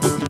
Uh,